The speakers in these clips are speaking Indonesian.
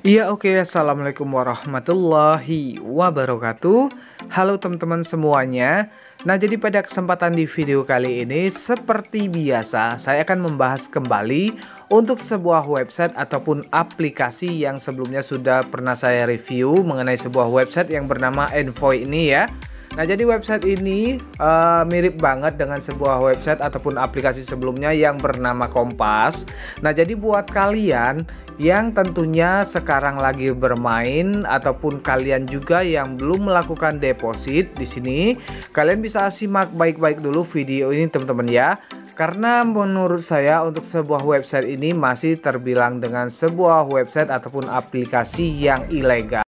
Iya oke. Assalamualaikum warahmatullahi wabarakatuh. Halo teman-teman semuanya. Nah jadi pada kesempatan di video kali ini Seperti biasa saya akan membahas kembali Untuk sebuah website ataupun aplikasi yang sebelumnya sudah pernah saya review Mengenai sebuah website yang bernama Envoy ini ya Nah, jadi website ini uh, mirip banget dengan sebuah website ataupun aplikasi sebelumnya yang bernama Kompas. Nah, jadi buat kalian yang tentunya sekarang lagi bermain ataupun kalian juga yang belum melakukan deposit di sini, kalian bisa simak baik-baik dulu video ini teman-teman ya. Karena menurut saya untuk sebuah website ini masih terbilang dengan sebuah website ataupun aplikasi yang ilegal.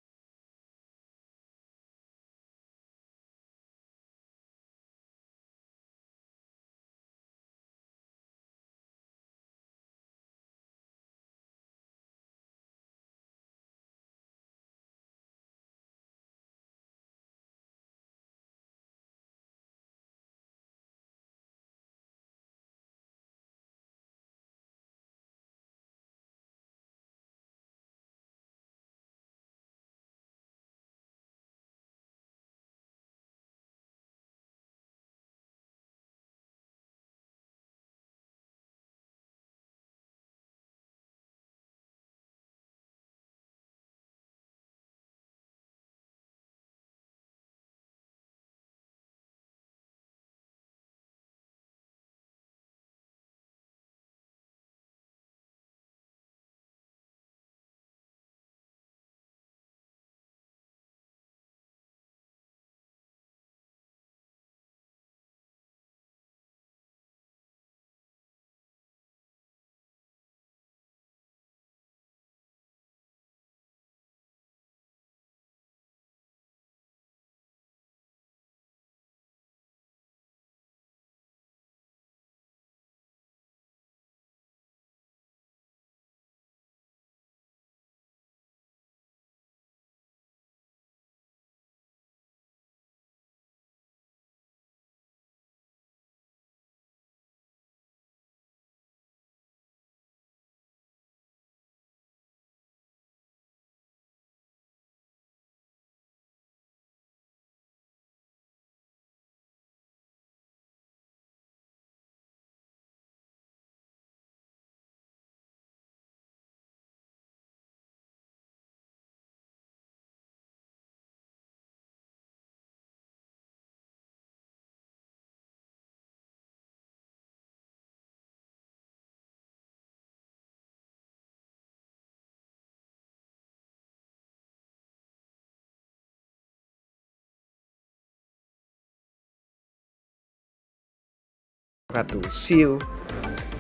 Wabarakatuh. See you.